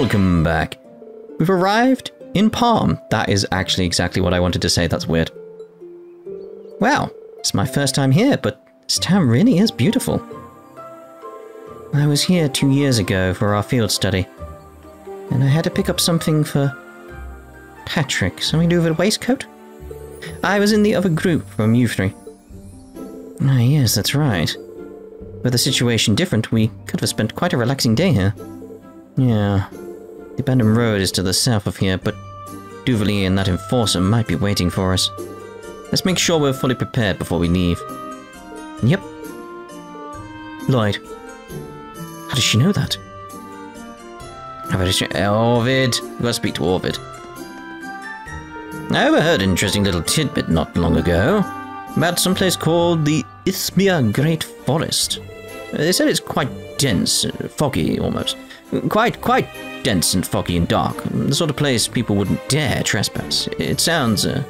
Welcome back. We've arrived in Parm. That is actually exactly what I wanted to say. That's weird. Wow, it's my first time here, but this town really is beautiful. I was here two years ago for our field study, and I had to pick up something for Patrick. Something to do with a waistcoat? I was in the other group from you three. Ah, yes, that's right. With the situation different, we could have spent quite a relaxing day here. Yeah. The abandoned road is to the south of here, but Duvalier and that enforcer might be waiting for us. Let's make sure we're fully prepared before we leave. Yep. Lloyd. How does she know that? How about she... Orvid. We gotta speak to Orvid. I overheard an interesting little tidbit not long ago about some place called the Isthmia Great Forest. They said it's quite dense, uh, foggy almost. Quite, quite dense and foggy and dark. The sort of place people wouldn't dare trespass. It sounds uh,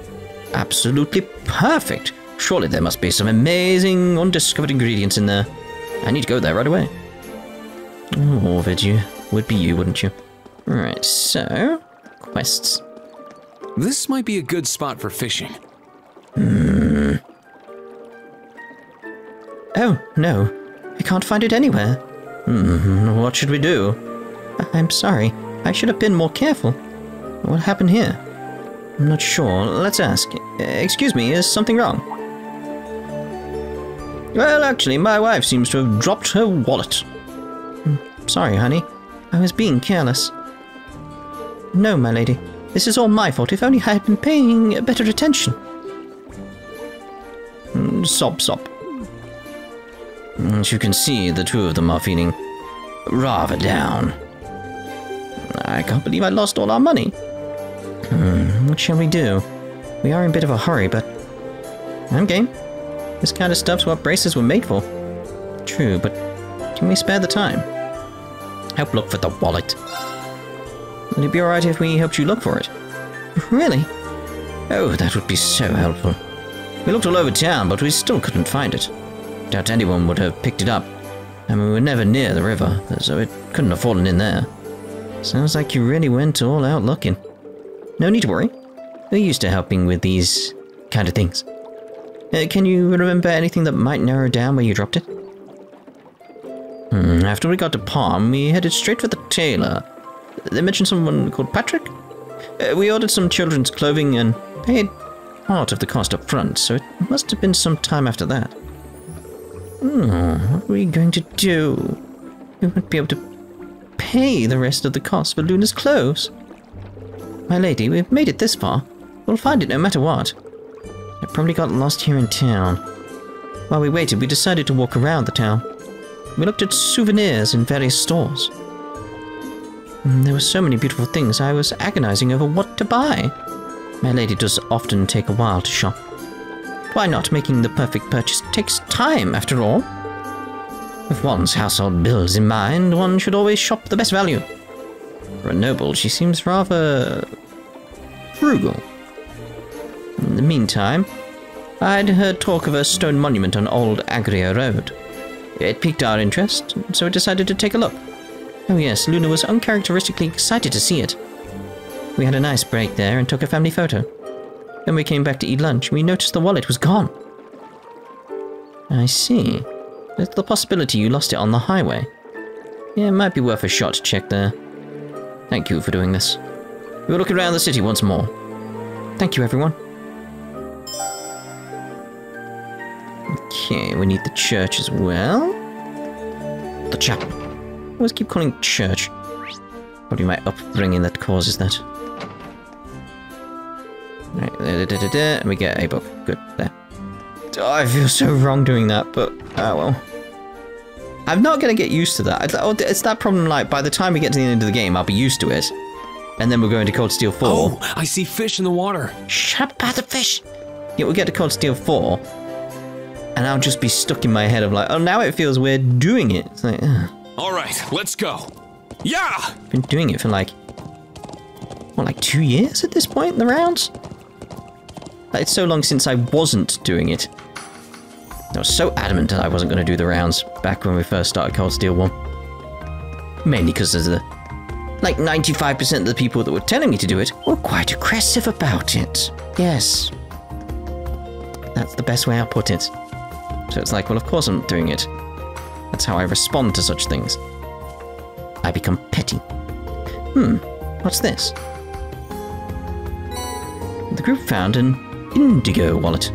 absolutely perfect. Surely there must be some amazing undiscovered ingredients in there. I need to go there right away. Oh, Ovid, you would be you, wouldn't you? Right, so quests. This might be a good spot for fishing. Hmm. Oh, no. I can't find it anywhere. Hmm, what should we do? I'm sorry. I should have been more careful. What happened here? I'm not sure. Let's ask. Excuse me, is something wrong? Well, actually, my wife seems to have dropped her wallet. Hmm, sorry, honey. I was being careless. No, my lady. This is all my fault. If only I had been paying better attention. Mm, sob, sob. As you can see, the two of them are feeling rather down. I can't believe I lost all our money. Hmm, what shall we do? We are in a bit of a hurry, but I'm game. This kind of stuff's what bracers were made for. True, but can we spare the time? Help look for the wallet. Would it be alright if we helped you look for it? Really? Oh, that would be so helpful. We looked all over town, but we still couldn't find it. Doubt anyone would have picked it up. And we were never near the river, so it couldn't have fallen in there. Sounds like you really went all out looking. No need to worry. We're used to helping with these kind of things. Uh, can you remember anything that might narrow down where you dropped it? Hmm, after we got to Parm, we headed straight for the tailor. They mentioned someone called Patrick? Uh, we ordered some children's clothing and paid part of the cost up front, so it must have been some time after that. Hmm, what are we going to do? We won't be able to pay the rest of the cost for Luna's clothes. My lady, we've made it this far. We'll find it no matter what. It probably got lost here in town. While we waited, we decided to walk around the town. We looked at souvenirs in various stores. Mm, there were so many beautiful things, I was agonizing over what to buy. My lady does often take a while to shop. Why not making the perfect purchase takes time, after all? With one's household bills in mind, one should always shop the best value. For a noble, she seems rather... frugal. In the meantime, I'd heard talk of a stone monument on Old Agria Road. It piqued our interest, so we decided to take a look. Oh yes, Luna was uncharacteristically excited to see it. We had a nice break there and took a family photo. When we came back to eat lunch, we noticed the wallet was gone. I see. There's the possibility you lost it on the highway. Yeah, it might be worth a shot to check there. Thank you for doing this. We'll look around the city once more. Thank you, everyone. Okay, we need the church as well. The chapel. I always keep calling church. Probably my upbringing that causes that. Right, da, da, da, da, and we get a book. Good, there. Oh, I feel so wrong doing that, but oh well. I'm not going to get used to that. Oh, it's that problem, like, by the time we get to the end of the game, I'll be used to it. And then we're going to Cold Steel 4. Oh, I see fish in the water. Shut up about the fish. Yeah, we'll get to Cold Steel 4. And I'll just be stuck in my head of like, oh, now it feels weird doing it. It's like, ugh. All right, let's go. Yeah! I've been doing it for like, what, like two years at this point in the rounds? Like, it's so long since I wasn't doing it. I was so adamant that I wasn't going to do the rounds back when we first started Cold Steel 1. Mainly because of the Like 95% of the people that were telling me to do it were quite aggressive about it. Yes. That's the best way I'll put it. So it's like, well, of course I'm doing it. That's how I respond to such things. I become petty. Hmm, what's this? The group found an indigo wallet.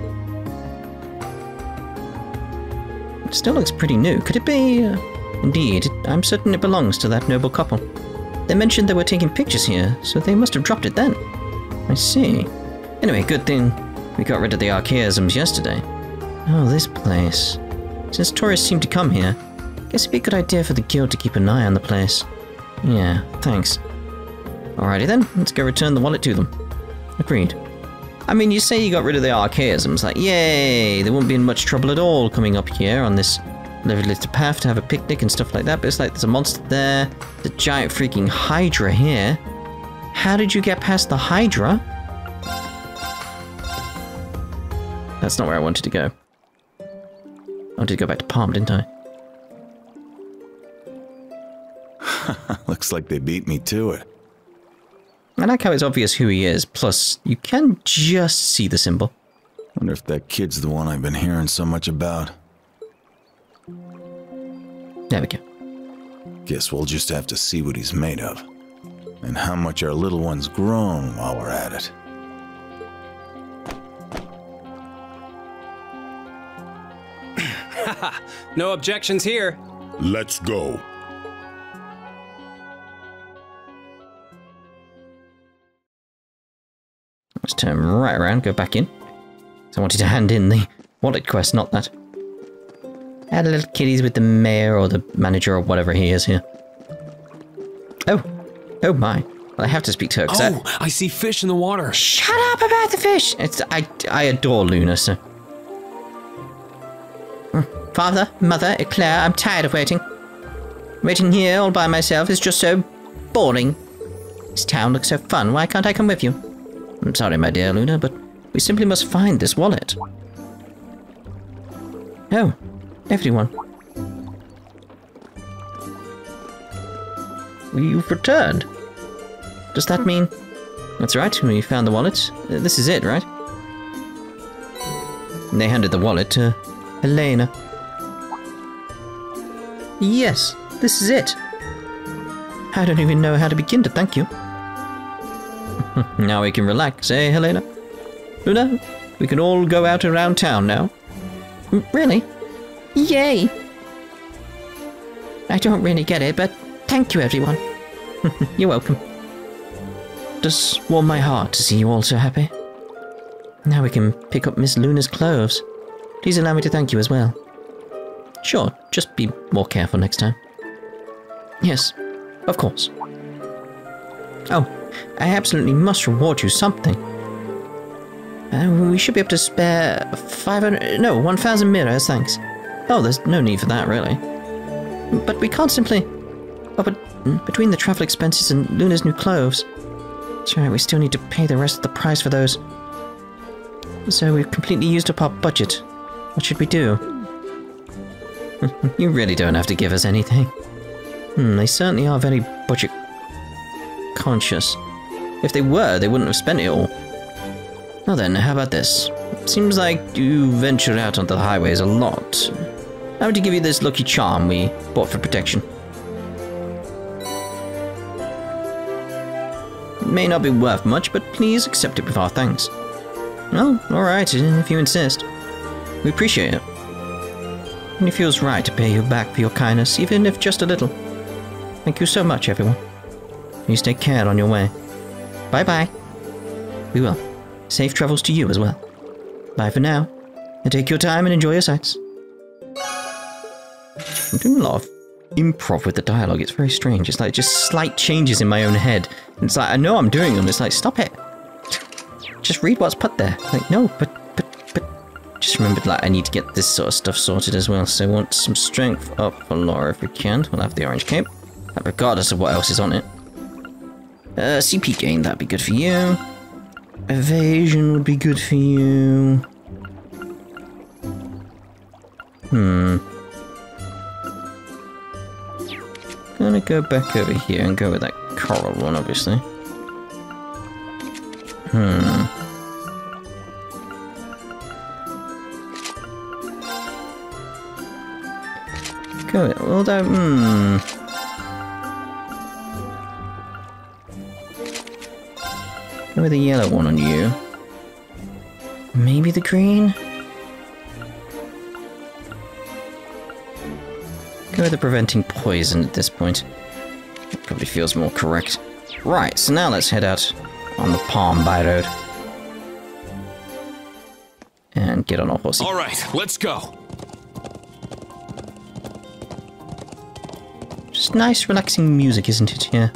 Still looks pretty new. Could it be? Uh, indeed, I'm certain it belongs to that noble couple. They mentioned they were taking pictures here, so they must have dropped it then. I see. Anyway, good thing we got rid of the archaisms yesterday. Oh, this place. Since tourists seem to come here, guess it'd be a good idea for the guild to keep an eye on the place. Yeah, thanks. Alrighty then, let's go return the wallet to them. Agreed. I mean, you say you got rid of the archaisms, like, yay, they won't be in much trouble at all coming up here on this lovely little path to have a picnic and stuff like that, but it's like there's a monster there, the giant freaking Hydra here. How did you get past the Hydra? That's not where I wanted to go. I wanted to go back to Parm, didn't I? Looks like they beat me to it. I like how it's obvious who he is, plus you can just see the symbol. Wonder if that kid's the one I've been hearing so much about. There we go. Guess we'll just have to see what he's made of. And how much our little one's grown while we're at it. No objections here. Let's go. Let's turn right around, go back in. So I wanted to hand in the wallet quest, not that. Add a little kiddies with the mayor or the manager or whatever he is here. Oh, oh my. Well, I have to speak to her. 'cause I- Oh, I see fish in the water. Shut up about the fish! It's I I adore Luna, so. Mm. Father, mother, Eclair, I'm tired of waiting. Waiting here all by myself is just so boring. This town looks so fun. Why can't I come with you? I'm sorry, my dear Luna, but we simply must find this wallet. Oh, everyone. You've returned. Does that mean that's right, we found the wallet. Uh, This is it, right? They handed the wallet to Helena. Yes, this is it. I don't even know how to begin to thank you. now we can relax, eh, Helena? Luna, we can all go out around town now. "Mm, Really? Yay! I don't really get it, but thank you, everyone. You're welcome does warm my heart to see you all so happy. Now we can pick up Miss Luna's clothes. Please allow me to thank you as well. Sure, just be more careful next time. Yes, of course. Oh, I absolutely must reward you something. Uh, we should be able to spare 500, no, 1,000 mirrors, thanks. Oh, there's no need for that, really. But we can't simply... Oh, but mm, between the travel expenses and Luna's new clothes... That's right, we still need to pay the rest of the price for those. So we've completely used up our budget. What should we do? you really don't have to give us anything. Hmm, they certainly are very budget conscious. If they were, they wouldn't have spent it all. Now then, how about this? Seems like you venture out onto the highways a lot. How would you give you this lucky charm we bought for protection? It may not be worth much, but please accept it with our thanks. Well, alright, if you insist. We appreciate it. And it feels right to pay you back for your kindness, even if just a little. Thank you so much, everyone. Please take care on your way. Bye bye. We will. Safe travels to you as well. Bye for now. And take your time and enjoy your sights. I'm doing a lot of improv with the dialogue. It's very strange. It's like just slight changes in my own head. It's like I know I'm doing them. It's like stop it. Just read what's put there. Like no, but but but. Just remembered like I need to get this sort of stuff sorted as well. So I want some strength up for Laura if we can. We'll have the orange cape, regardless of what else is on it. Uh, CP gain that'd be good for you. Evasion would be good for you. Hmm. gonna go back over here and go with that coral one, obviously. Hmm. Go, although, hmm. Go with the yellow one on you. Maybe the green? Go with the preventing poison at this point. It probably feels more correct. Right, so now let's head out on the Parm By Road. And get on our horsey. All right, let's go. Just nice, relaxing music, isn't it? Yeah.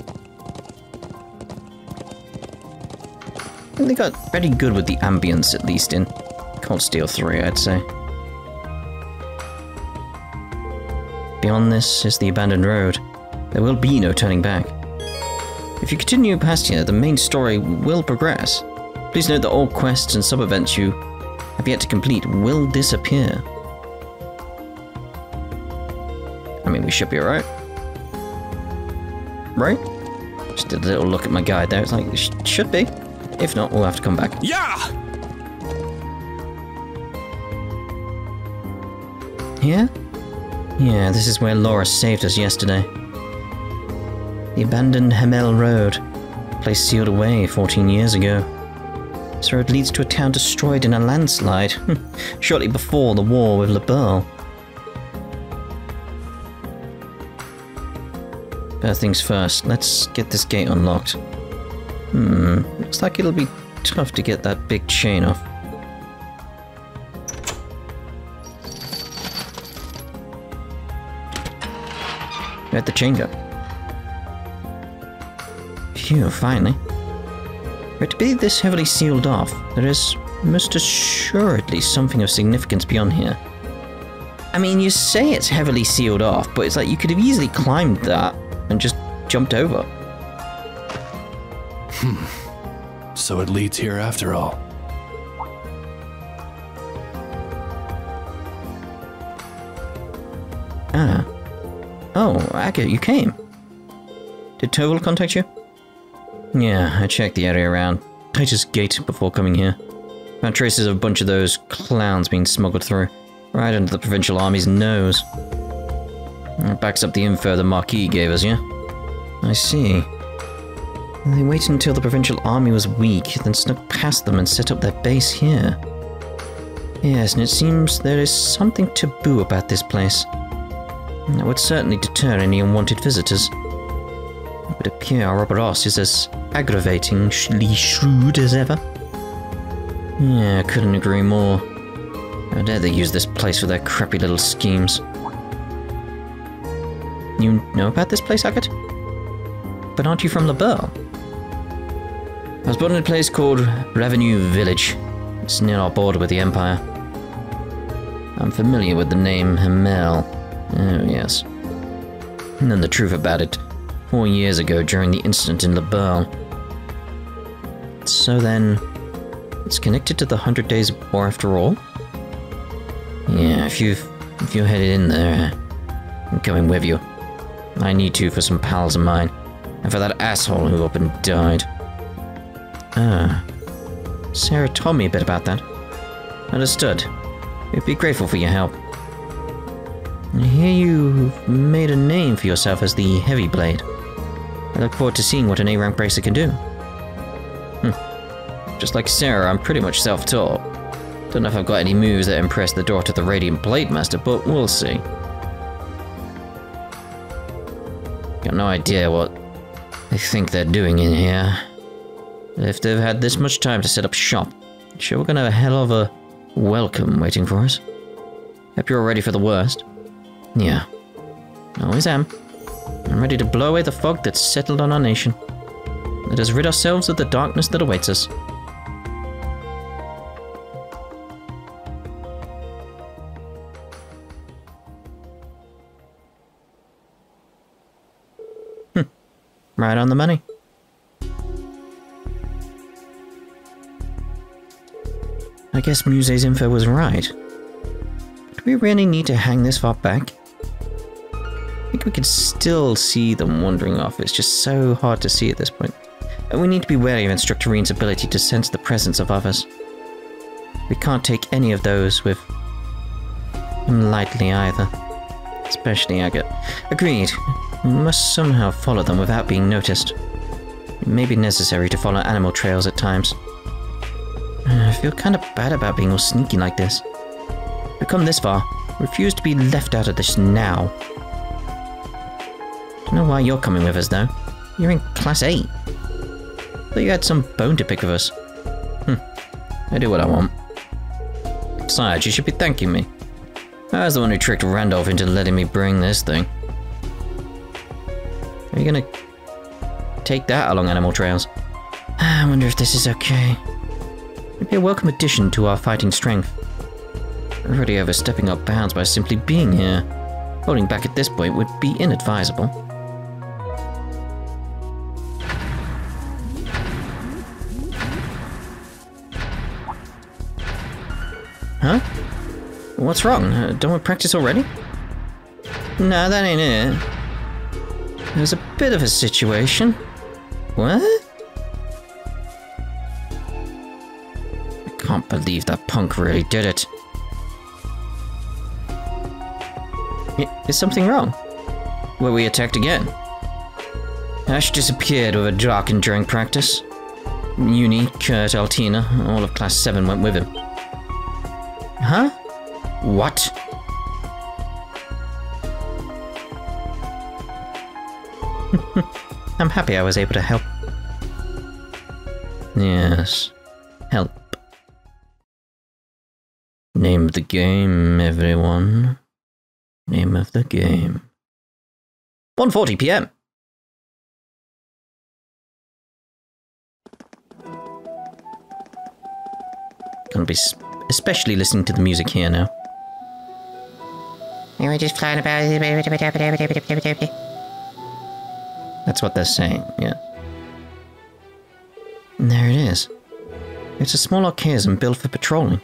They got pretty good with the ambience, at least in Cold Steel 3, I'd say. Beyond this is the abandoned road. There will be no turning back. If you continue past here, the main story will progress. Please note that all quests and sub-events you have yet to complete will disappear. I mean, we should be alright. Right? Just did a little look at my guide there. It's like, it sh- should be. If not, we'll have to come back. Yeah! Here? Yeah, this is where Laura saved us yesterday. The abandoned Hamel Road, a place sealed away 14 years ago. This road leads to a town destroyed in a landslide, shortly before the war with Le. First things first, let's get this gate unlocked. Hmm, looks like it'll be tough to get that big chain off. Where'd the chain go? Phew, finally. It to be this heavily sealed off, there is most assuredly something of significance beyond here. I mean, you say it's heavily sealed off, but it's like you could have easily climbed that and just jumped over. So it leads here after all. Ah. Oh, Akka, you came. Did Toval contact you? Yeah, I checked the area around Titus Gate before coming here. Found traces of a bunch of those clowns being smuggled through, right under the provincial army's nose. That backs up the info the Marquis gave us, yeah? I see. They waited until the provincial army was weak, then snuck past them and set up their base here. Yes, and it seems there is something taboo about this place. That would certainly deter any unwanted visitors. It would appear our is as aggravatingly shrewd as ever. Yeah, I couldn't agree more. How dare they use this place for their crappy little schemes. You know about this place, Agate? But aren't you from Beurre? I was born in a place called Revenue Village. It's near our border with the Empire. I'm familiar with the name Hamel. Oh, yes. And then the truth about it. Four years ago, during the incident in Liberl. So then, it's connected to the Hundred Days War after all? Yeah, if you've if you're headed in there, I'm coming with you. I need to for some pals of mine, and for that asshole who up and died. Ah. Sarah told me a bit about that. Understood. We'd be grateful for your help. I hear you've made a name for yourself as the Heavy Blade. I look forward to seeing what an A-rank bracer can do. Hmm. Just like Sarah, I'm pretty much self-taught. Don't know if I've got any moves that impress the daughter of the Radiant Blade Master, but we'll see. Got no idea what they think they're doing in here. If they've had this much time to set up shop, sure we're gonna have a hell of a welcome waiting for us. Hope you're ready for the worst. Yeah. Always am. I'm ready to blow away the fog that's settled on our nation. Let us rid ourselves of the darkness that awaits us. Hmm. Right on the money. I guess Muse's info was right. Do we really need to hang this far back? I think we can still see them wandering off. It's just so hard to see at this point. And we need to be wary of Instructor Rean's ability to sense the presence of others. We can't take any of those with him lightly either. Especially Agate. Agreed. We must somehow follow them without being noticed. It may be necessary to follow animal trails at times. Feel kind of bad about being all sneaky like this. We've come this far. Refuse to be left out of this now. Don't know why you're coming with us, though. You're in Class 8. Thought you had some bone to pick with us. Hm. I do what I want. Besides, you should be thanking me. I was the one who tricked Randolph into letting me bring this thing. Are you gonna take that along animal trails? I wonder if this is okay. A welcome addition to our fighting strength. Already overstepping our bounds by simply being here. Holding back at this point would be inadvisable. Huh? What's wrong? Uh, don't we practice already? No, that ain't it. There's a bit of a situation. What? Can't believe that punk really did it. Is something wrong? Were we attacked again? Ash disappeared with a Jarkin during practice. Juna, Kurt, Altina, all of Class 7 went with him. Huh? What? I'm happy I was able to help. Yes. Name of the game, everyone. Name of the game. 1:40 p.m. Gonna be especially listening to the music here now. And We were just flying about. That's what they're saying, yeah. And there it is. It's a small archaism built for patrolling.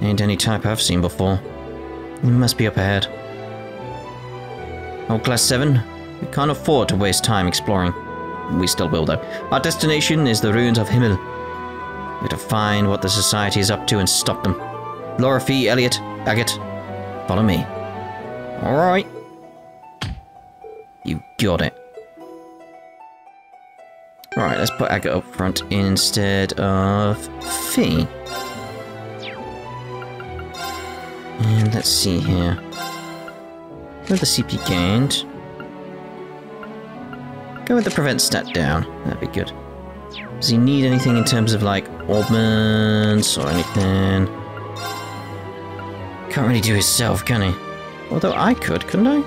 Ain't any type I've seen before. It must be up ahead. Oh, Class 7, we can't afford to waste time exploring. We still will, though. Our destination is the ruins of Hamel. We're to find what the Society is up to and stop them. Laura Fie, Elliot, Agate, follow me. Alright. You got it. Alright, let's put Agate up front instead of Fie. And let's see here. Go With the CP gained. Go with the prevent stat down. That'd be good. Does he need anything in terms of like augments or anything? Can't really do himself, can he? Although I could, couldn't I?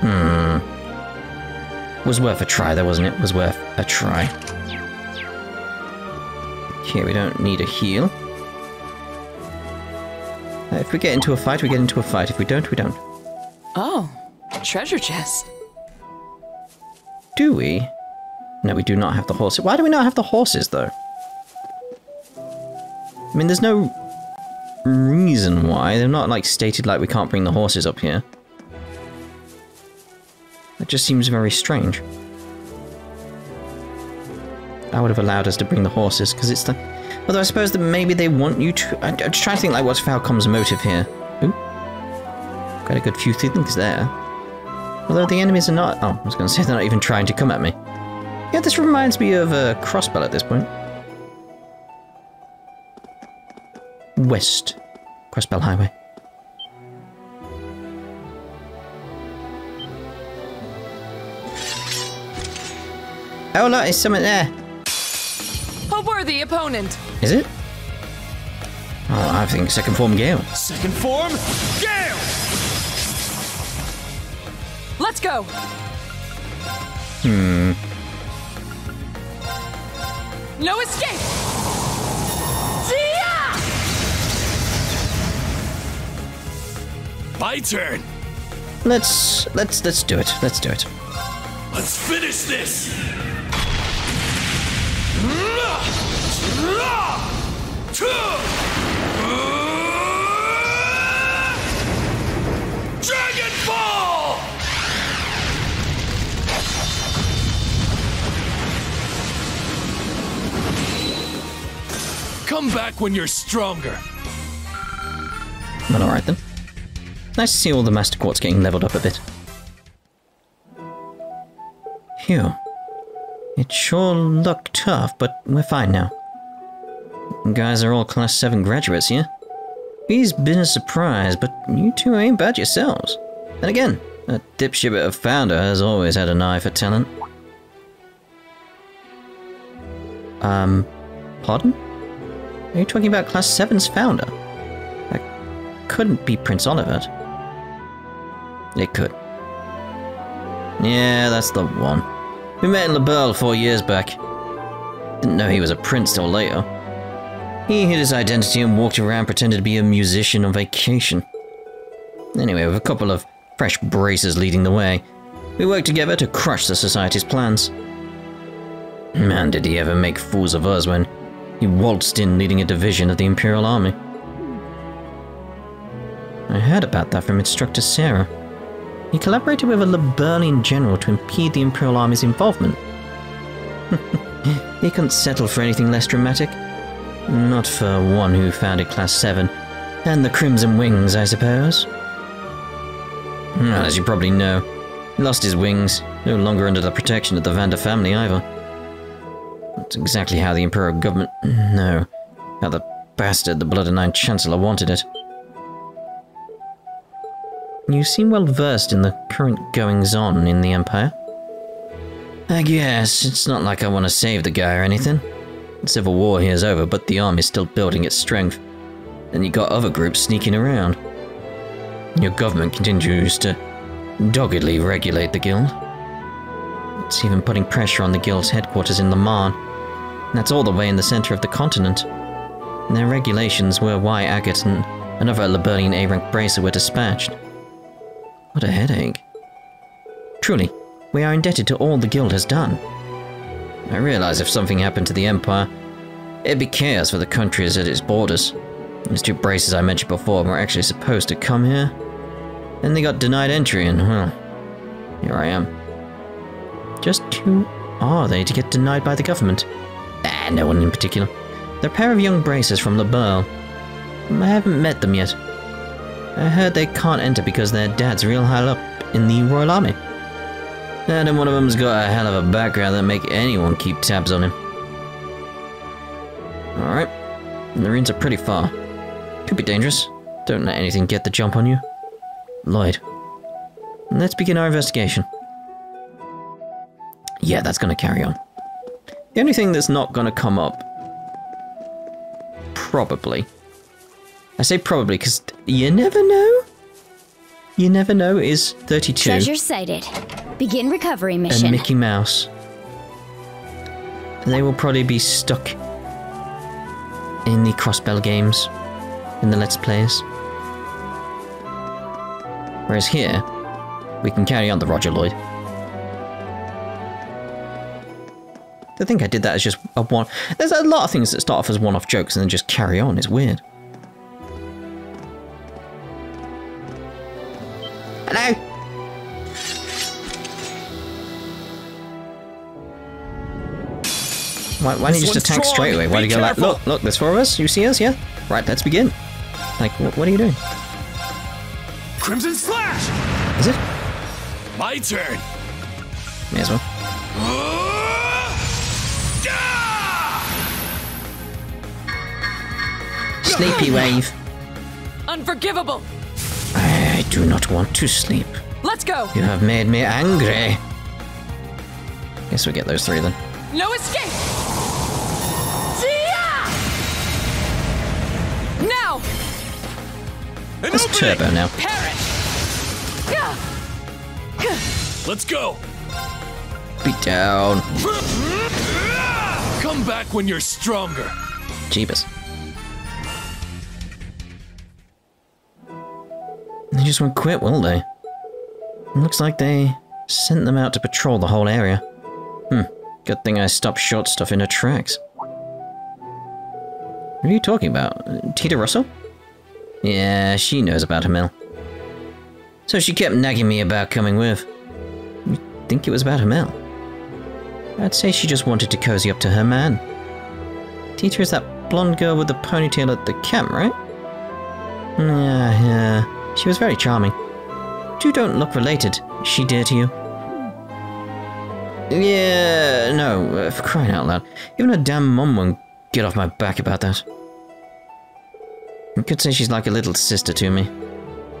Hmm. Was worth a try, though, wasn't it? Was worth a try. Okay, we don't need a heal. Uh, If we get into a fight, we get into a fight. If we don't, we don't. Oh, treasure chest. Do we? No, we do not have the horses. Why do we not have the horses, though? I mean, there's no reason why. They're not, like, stated like we can't bring the horses up here. It just seems very strange. That would have allowed us to bring the horses, because it's the... Although I suppose that maybe they want you to... I- I'm just trying to think, like, what's Falcom's motive here? Ooh. Got a good few things there. Although the enemies are not... Oh, I was going to say they're not even trying to come at me. Yeah, this reminds me of a crossbell at this point. West. Crossbell Highway. Oh look, it's something there. A worthy opponent. Is it? Oh, I think second form Gale. Second form, Gale! Let's go. Hmm. No escape. Zia! My turn. Let's let's let's do it. Let's do it. Let's finish this. Dragon Ball! Come back when you're stronger. Well, alright then. Nice to see all the Master Quartz getting leveled up a bit. Phew. It sure looked tough, but we're fine now. You guys are all Class 7 graduates here. He's been a surprise, but you two ain't bad yourselves. Then again, a dipshit of founder has always had an eye for talent. Um, pardon? Are you talking about Class 7's founder? That couldn't be Prince Oliver. It could. Yeah, that's the one. We met in Liberl four years back. Didn't know he was a prince till later. He hid his identity and walked around pretending to be a musician on vacation. Anyway, with a couple of fresh bracers leading the way, we worked together to crush the Society's plans. Man, did he ever make fools of us when he waltzed in leading a division of the Imperial Army. I heard about that from Instructor Sarah. He collaborated with a Liberlian general to impede the Imperial Army's involvement. he couldn't settle for anything less dramatic. Not for one who founded Class 7. And the Crimson Wings, I suppose. As you probably know, lost his wings, no longer under the protection of the Vander family either. That's exactly how the Imperial government... No, how the bastard, the Blood and Iron Chancellor, wanted it. You seem well versed in the current goings on in the Empire. I guess it's not like I want to save the guy or anything. The civil war here is over, but the army's still building its strength. And you got other groups sneaking around. Your government continues to doggedly regulate the guild. It's even putting pressure on the guild's headquarters in Mans. And that's all the way in the center of the continent. Their regulations were why Agate and another Liberlian A-rank bracer were dispatched. What a headache. Truly, we are indebted to all the guild has done. I realize if something happened to the Empire, it'd be chaos for the countries at its borders. These two bracers I mentioned before were actually supposed to come here. Then they got denied entry and, well, here I am. Just who are they to get denied by the government? Ah, no one in particular. They're a pair of young bracers from Liberl. I haven't met them yet. I heard they can't enter because their dad's real high up in the Royal Army. And one of them's got a hell of a background that make anyone keep tabs on him. Alright. The ruins are pretty far. Could be dangerous. Don't let anything get the jump on you. Lloyd. Let's begin our investigation. Yeah, that's gonna carry on. The only thing that's not gonna come up... Probably. I say probably because you never know. You never know is 32 Treasure sighted. Begin recovery and. Mickey Mouse. They will probably be stuck in the Crossbell games, in the Let's Plays. Whereas here, we can carry on the Roger Lloyd. I think I did that as just a one. There's a lot of things that start off as one-off jokes and then just carry on. It's weird. Why, why didn't you just attack strong. straight away? Why Be did you go like, look, look, there's four of us? You see us, yeah? Right, let's begin. Like, wh- what are you doing? Crimson Slash! Is it? My turn. May as well. Sleepy wave. Unforgivable! I do not want to sleep. Let's go! You have made me angry. Guess we get those three then. No escape! Let's turbo now. Perish! Let's go. Be down. Come back when you're stronger. Jeebus. They just won't quit, will they? It looks like they sent them out to patrol the whole area. Hmm. Good thing I stopped short stuff in her tracks. What are you talking about? Tita Russell? Yeah, she knows about Hamel. So she kept nagging me about coming with. You think it was about Hamel? I'd say she just wanted to cozy up to her man. Tita is that blonde girl with the ponytail at the camp, right? Yeah, yeah. She was very charming. Two don't look related. Is she dear to you? Yeah, no, for crying out loud. Even her damn mum won't get off my back about that. Could say she's like a little sister to me.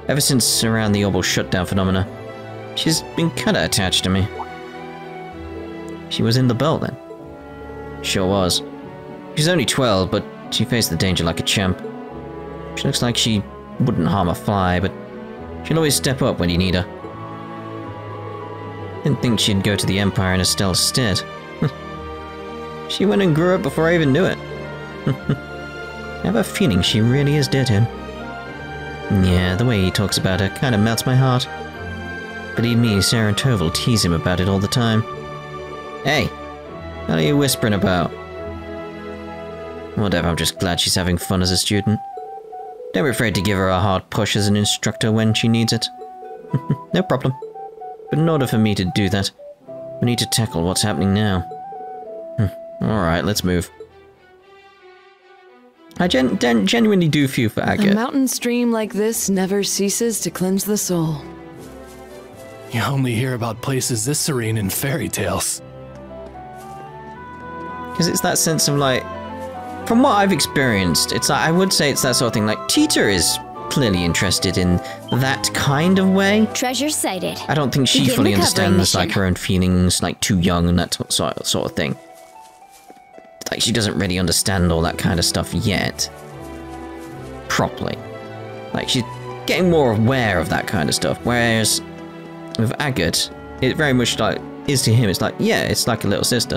Ever since around the Orbital shutdown phenomena, she's been kinda attached to me. She was in the belt then. Sure was. She's only 12, but she faced the danger like a champ. She looks like she wouldn't harm a fly, but she'll always step up when you need her. Didn't think she'd go to the Empire in Estelle's stead. she went and grew up before I even knew it. I have a feeling she really is dead to him. Yeah, the way he talks about her kind of melts my heart. Believe me, Sarah and Toval tease him about it all the time. Hey, what are you whispering about? Whatever, I'm just glad she's having fun as a student. Don't be afraid to give her a hard push as an instructor when she needs it. no problem. But in order for me to do that, we need to tackle what's happening now. Hmm, Alright, let's move. I gen- gen- genuinely do feel for Agate. A mountain stream like this never ceases to cleanse the soul. You only hear about places this serene in fairy tales. Because it's that sense of like, from what I've experienced, it's like, I would say it's that sort of thing. Like, Tita is clearly interested in that kind of way. Treasure sighted. I don't think she Begin fully recovery understands like her own feelings, like too young and that sort sort of thing. Like she doesn't really understand all that kind of stuff yet, properly. Like she's getting more aware of that kind of stuff. Whereas with Agate, it very much like is to him. It's like yeah, it's like a little sister.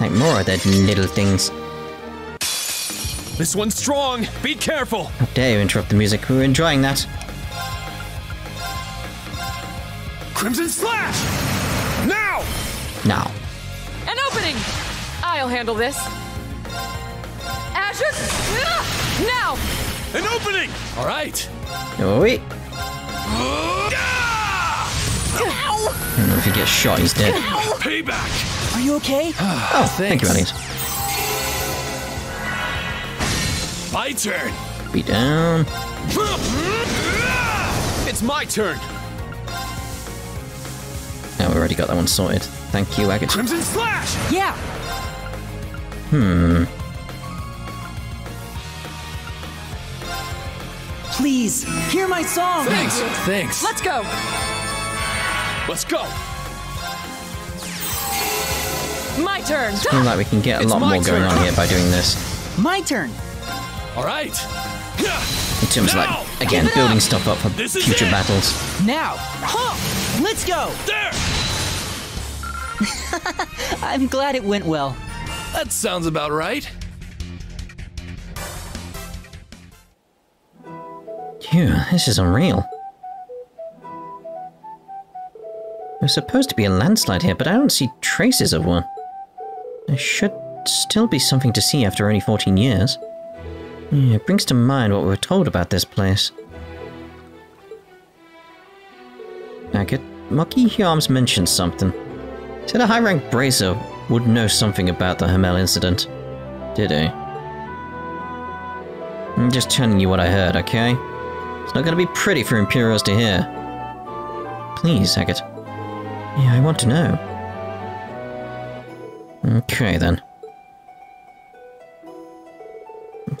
Like more of the little things. This one's strong. Be careful. How dare you interrupt the music? We were enjoying that. Crimson Slash! Now! Now. An opening! I'll handle this. Ashes! Ah! Now! An opening! All right. Oh, wait. Ah! If he gets shot, he's dead. Payback! Are you okay? Oh, thank you, Elliot. My turn. Be down. It's my turn. Now we've already got that one sorted. Thank you, Agate. Crimson Slash! Yeah. Hmm. Please, hear my song. Thanks. Thanks. Let's go! Let's go. My turn! Seems like we can get a It's lot my more going on here by doing this. My turn. All right. In terms of, Now! like, again, building up! stuff up for This future battles. Now. Huh. Let's go. There! I'm glad it went well. That sounds about right. Phew, this is unreal. There's supposed to be a landslide here, but I don't see traces of one. There should still be something to see after only 14 years. It brings to mind what we were told about this place. Agate, Mucky Hyams mentioned something. Said a high-ranked bracer would know something about the Hamel incident. Did he? I'm just telling you what I heard, okay? It's not gonna be pretty for Imperials to hear. Please, Agate. Yeah, I want to know. Okay, then.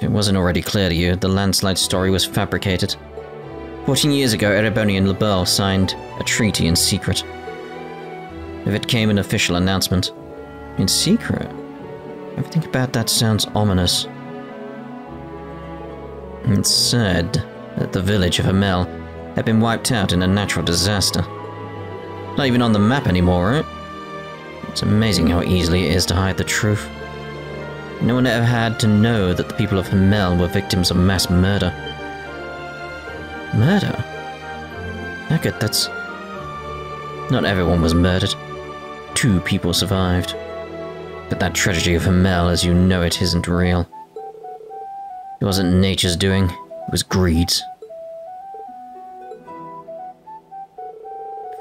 It wasn't already clear to you, the landslide story was fabricated. Fourteen years ago, Ereboni and Liberl signed a treaty in secret. If it came an official announcement, in secret, everything about that sounds ominous. It's said that the village of Hamel had been wiped out in a natural disaster. Not even on the map anymore, right? It's amazing how easily it is to hide the truth. No one ever had to know that the people of Hamel were victims of mass murder. Murder? Agate, that's. Not everyone was murdered. Two people survived. But that tragedy of Hamel as you know it isn't real. It wasn't nature's doing, it was greed's.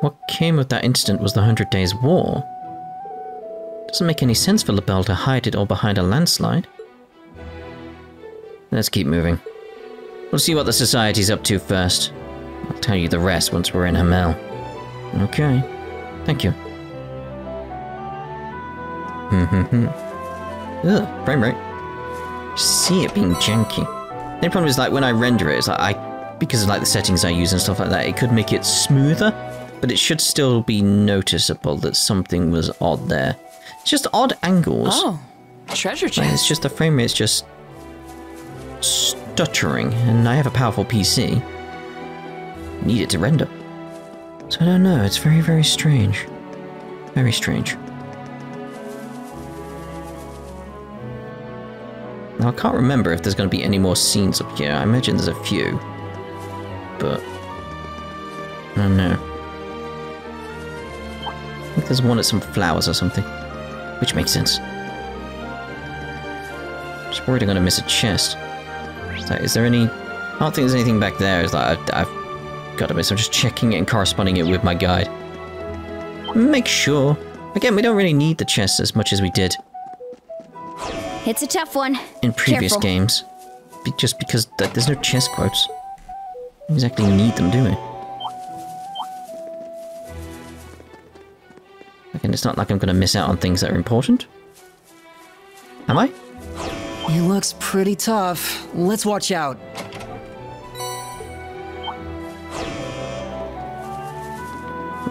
what came of that incident was the Hundred Days War. Doesn't make any sense for Liberl to hide it all behind a landslide. Let's keep moving. We'll see what the Society's up to first. I'll tell you the rest once we're in Hamel. Okay. Thank you. Ugh, frame rate. See it being janky. The problem is like when I render it, it's like I because of like the settings I use and stuff like that, it could make it smoother, but it should still be noticeable that something was odd there. It's just odd angles. Oh, treasure Like, chest. it's just the frame rate's just stuttering, and I have a powerful PC. Need it to render. So I don't know, it's very, very strange. Very strange. Now I can't remember if there's going to be any more scenes up here. I imagine there's a few. But... I don't know. I think there's one at some flowers or something. Which makes sense. Just worried I'm gonna miss a chest. Is, that, is there any... I don't think there's anything back there. Is that I've, I've got to miss. I'm just checking it and corresponding it with my guide. Make sure. Again, we don't really need the chest as much as we did It's a tough one. in previous Careful. games. Be- just because th- there's no chest quotes. Don't exactly need them, do we? Again, it's not like I'm gonna miss out on things that are important. Am I? He looks pretty tough. Let's watch out.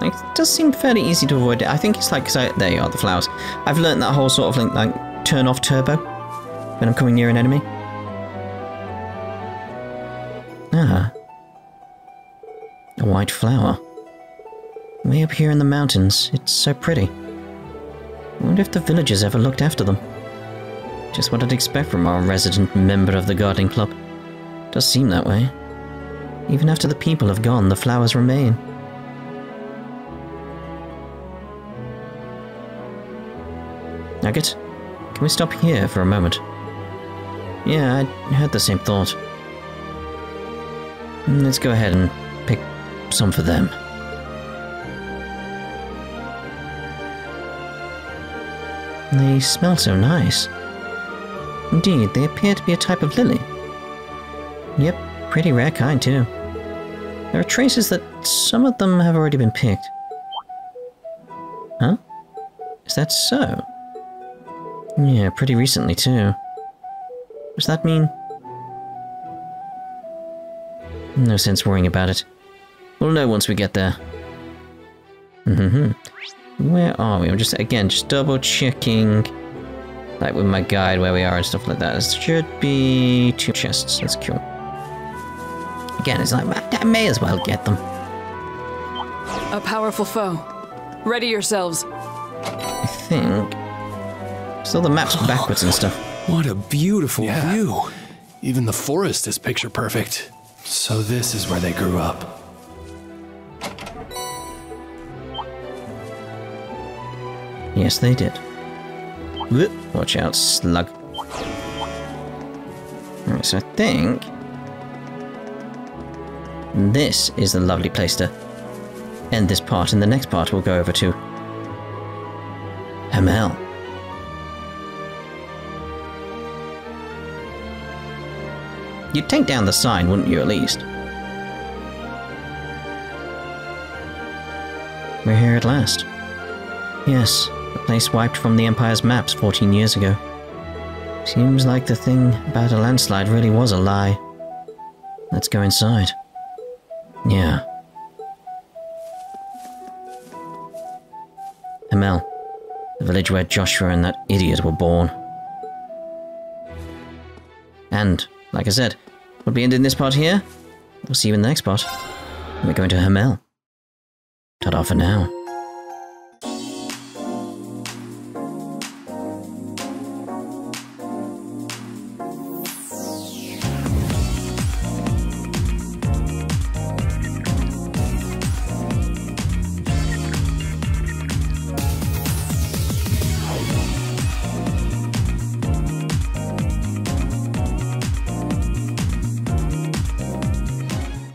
It does seem fairly easy to avoid it. I think it's like, I, there you are, the flowers. I've learned that whole sort of like, like turn off turbo when I'm coming near an enemy. Ah. A white flower. Way up here in the mountains. It's so pretty. I wonder if the villagers ever looked after them. Just what I'd expect from our resident member of the gardening club. Does seem that way. Even after the people have gone, the flowers remain. Agate, can we stop here for a moment? Yeah, I had the same thought. Mm, Let's go ahead and pick some for them. They smell so nice. Indeed, they appear to be a type of lily. Yep, pretty rare kind too. There are traces that some of them have already been picked. Huh? Is that so? Yeah, pretty recently too. Does that mean... No sense worrying about it. We'll know once we get there. Mm-hmm. Where are we? I'm just, again, just double checking, like with my guide where we are and stuff like that. There should be two chests. That's cool. Again, it's like, I may as well get them. A powerful foe. Ready yourselves. I think. Still the map's backwards and stuff. What a beautiful Yeah. view. Even the forest is picture perfect. So this is where they grew up. Yes, they did. Watch out, slug. Alright, so I think... This is the lovely place to end this part, and the next part we'll go over to... Hamel. You'd take down the sign, wouldn't you, at least? We're here at last. Yes, the place wiped from the Empire's maps 14 years ago. Seems like the thing about a landslide really was a lie. Let's go inside. Yeah. Hamel, the village where Joshua and that idiot were born. And, like I said, we'll be ending this part here. We'll see you in the next part. We're going to Hamel. Ta-da for now.